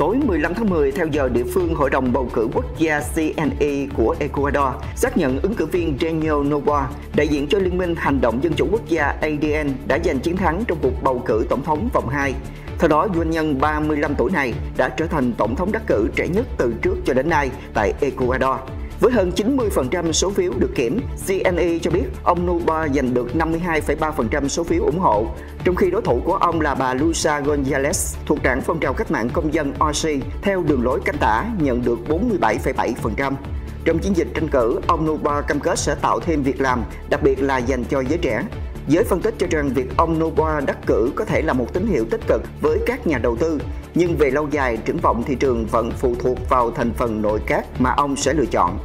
Tối 15 tháng 10, theo giờ địa phương, Hội đồng bầu cử quốc gia CNE của Ecuador xác nhận ứng cử viên Daniel Noboa, đại diện cho Liên minh Hành động Dân chủ Quốc gia ADN, đã giành chiến thắng trong cuộc bầu cử tổng thống vòng 2. Theo đó, doanh nhân 35 tuổi này đã trở thành tổng thống đắc cử trẻ nhất từ trước cho đến nay tại Ecuador. Với hơn 90% số phiếu được kiểm, CNE cho biết ông Nuba giành được 52,3% số phiếu ủng hộ, trong khi đối thủ của ông là bà Luisa Gonzalez thuộc đảng phong trào cách mạng công dân RC theo đường lối cánh tả nhận được 47,7%. Trong chiến dịch tranh cử, ông Nuba cam kết sẽ tạo thêm việc làm, đặc biệt là dành cho giới trẻ. Giới phân tích cho rằng việc ông Noboa đắc cử có thể là một tín hiệu tích cực với các nhà đầu tư, nhưng về lâu dài triển vọng thị trường vẫn phụ thuộc vào thành phần nội các mà ông sẽ lựa chọn.